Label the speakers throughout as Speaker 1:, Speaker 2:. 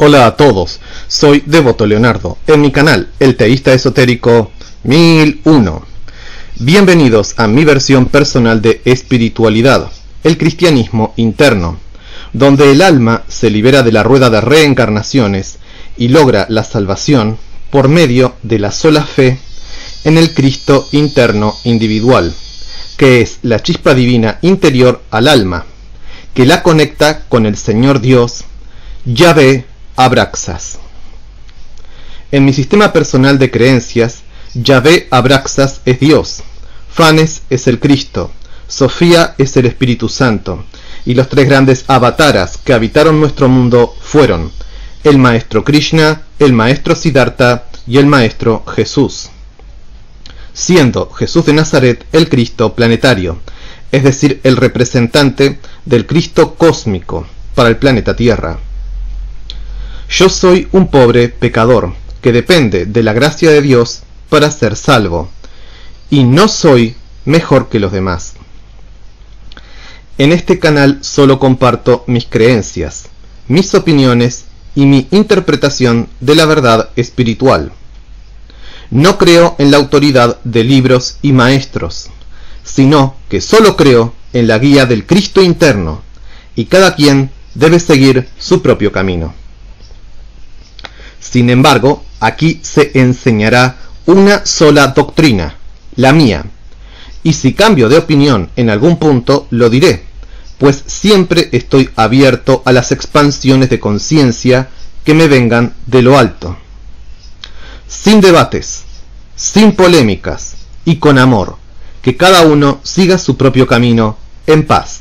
Speaker 1: Hola a todos, soy Devoto Leonardo, en mi canal, el teísta esotérico 1001. Bienvenidos a mi versión personal de espiritualidad, el cristianismo interno, donde el alma se libera de la rueda de reencarnaciones y logra la salvación por medio de la sola fe en el Cristo interno individual, que es la chispa divina interior al alma, que la conecta con el Señor Dios, Yahvé Abraxas. En mi sistema personal de creencias, Yahvé Abraxas es Dios, Fanes es el Cristo, Sofía es el Espíritu Santo, y los tres grandes avataras que habitaron nuestro mundo fueron el Maestro Krishna, el Maestro Siddhartha y el Maestro Jesús. Siendo Jesús de Nazaret el Cristo planetario, es decir, el representante del Cristo cósmico para el planeta Tierra. Yo soy un pobre pecador que depende de la gracia de Dios para ser salvo, y no soy mejor que los demás. En este canal solo comparto mis creencias, mis opiniones y mi interpretación de la verdad espiritual. No creo en la autoridad de libros y maestros, sino que solo creo en la guía del Cristo interno, y cada quien debe seguir su propio camino. Sin embargo, aquí se enseñará una sola doctrina, la mía, y si cambio de opinión en algún punto, lo diré, pues siempre estoy abierto a las expansiones de conciencia que me vengan de lo alto. Sin debates, sin polémicas y con amor, que cada uno siga su propio camino en paz.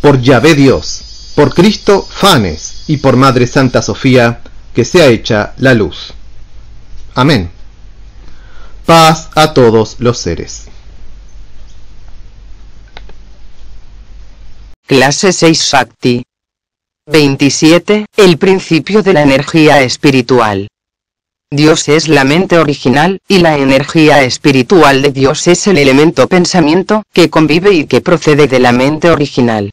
Speaker 1: Por Yahvé Dios, por Cristo Fanes y por Madre Santa Sofía, que sea hecha la luz. Amén. Paz a todos los seres.
Speaker 2: Clase 6 Shakti 27. El principio de la energía espiritual. Dios es la mente original, y la energía espiritual de Dios es el elemento pensamiento, que convive y que procede de la mente original.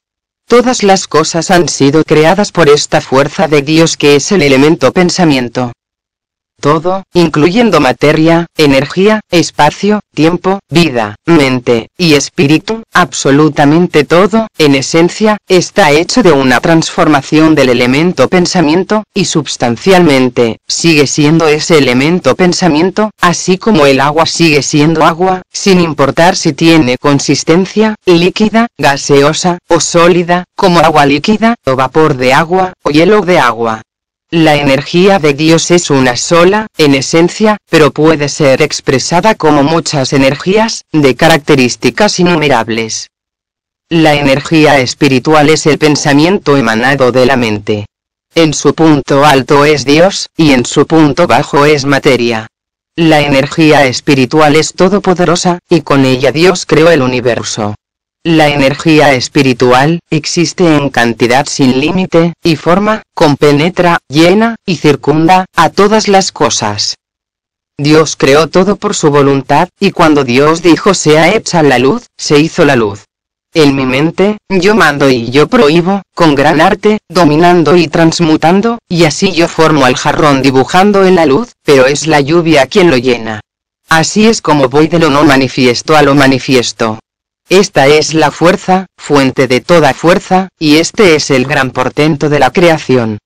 Speaker 2: Todas las cosas han sido creadas por esta fuerza de Dios que es el elemento pensamiento. Todo, incluyendo materia, energía, espacio, tiempo, vida, mente, y espíritu, absolutamente todo, en esencia, está hecho de una transformación del elemento pensamiento, y substancialmente, sigue siendo ese elemento pensamiento, así como el agua sigue siendo agua, sin importar si tiene consistencia, líquida, gaseosa, o sólida, como agua líquida, o vapor de agua, o hielo de agua. La energía de Dios es una sola, en esencia, pero puede ser expresada como muchas energías, de características innumerables. La energía espiritual es el pensamiento emanado de la mente. En su punto alto es Dios, y en su punto bajo es materia. La energía espiritual es todopoderosa, y con ella Dios creó el universo. La energía espiritual, existe en cantidad sin límite, y forma, compenetra, llena, y circunda, a todas las cosas. Dios creó todo por su voluntad, y cuando Dios dijo sea hecha la luz, se hizo la luz. En mi mente, yo mando y yo prohíbo, con gran arte, dominando y transmutando, y así yo formo al jarrón dibujando en la luz, pero es la lluvia quien lo llena. Así es como voy de lo no manifiesto a lo manifiesto. Esta es la fuerza, fuente de toda fuerza, y este es el gran portento de la creación.